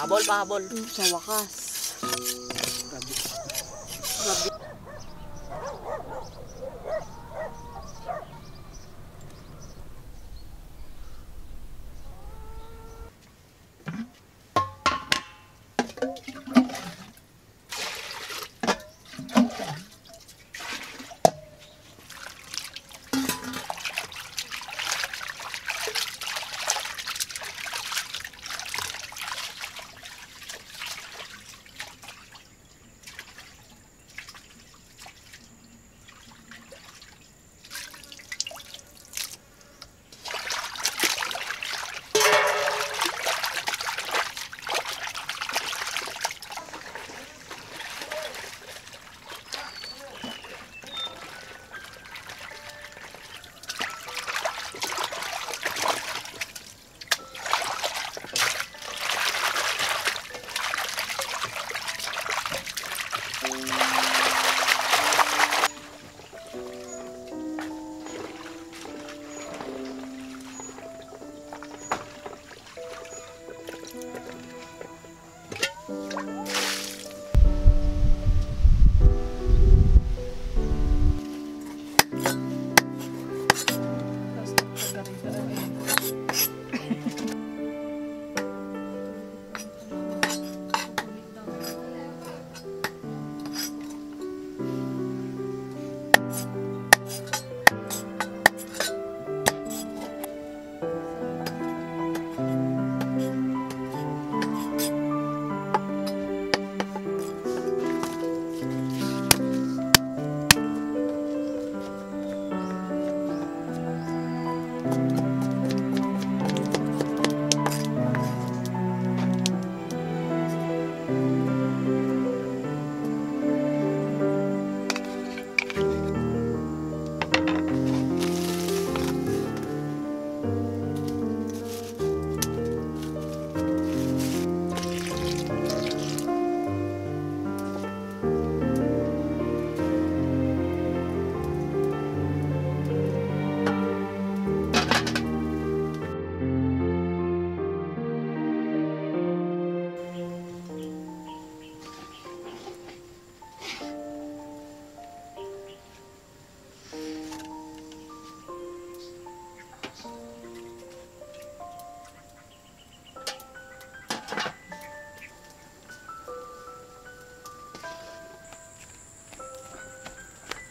Pahabol, pahabol. Sa wakas. Grabe.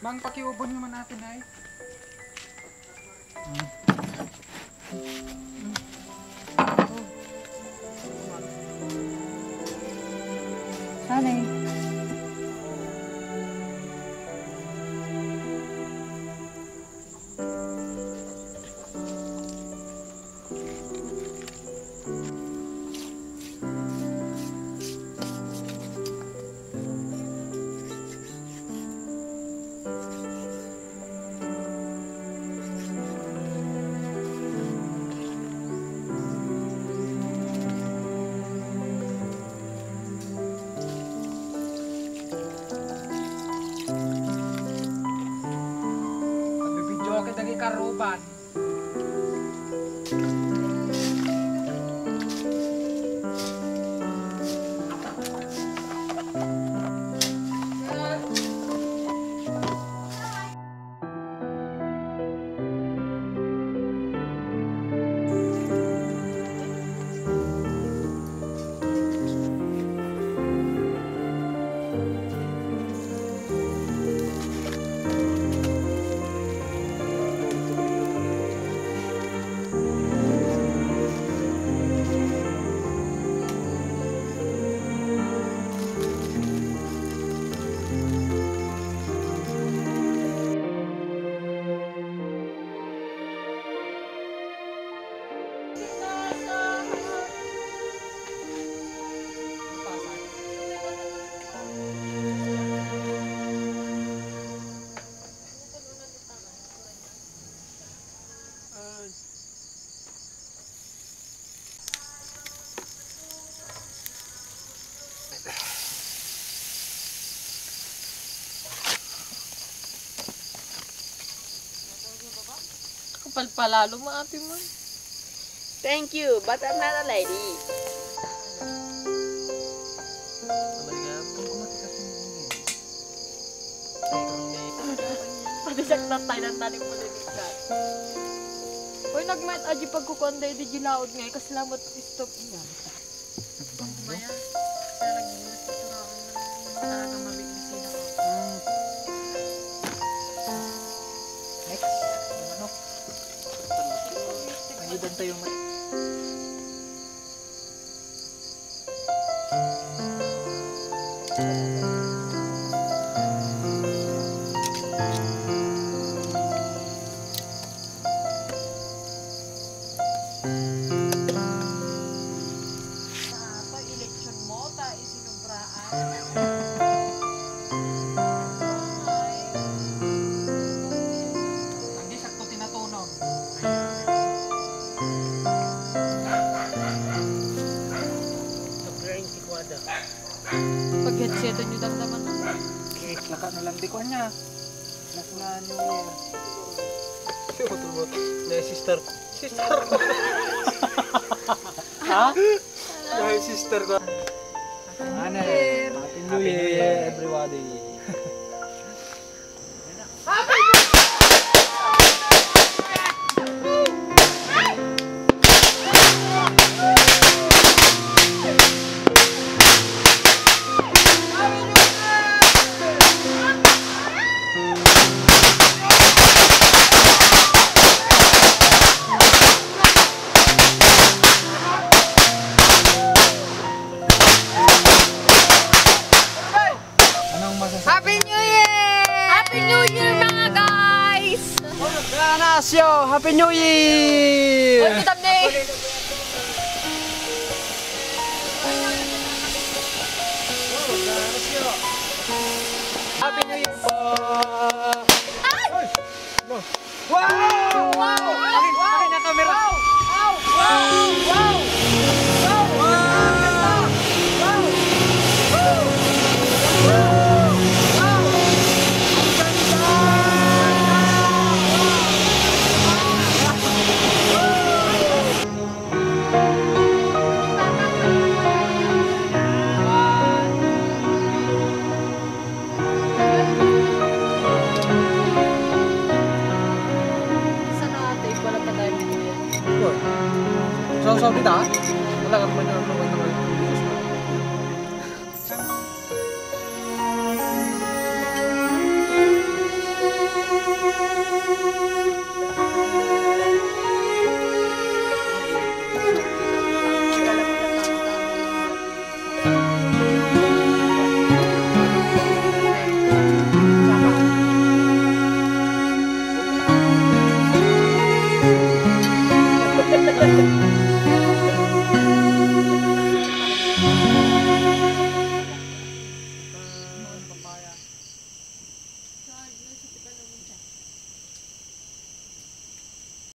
Mang, pakiubon naman natin ay. Sanay. Nagbibidyo ako dagi karoban. Kapal palalo mo ate mo. Thank you, but I'm not a lady. Pati siya tatay ng tanim mo din ka. Uy, nagmat aji pagkukonday di gilaod ngay kasalamat stop niya. Maya, Ang iban tayo mat. Sa Pag headsetan nyo damdaman na. Laka na lang di ko niya. Last na New Year. Na sister. Sister ko. ha? Na sister ko. Ano eh? Happy New Year, everybody. Happy New Year! Uy, kitab na eh! Happy New Year po! Wow! Wow! Akin, akin na camera. Sana ate, wala pa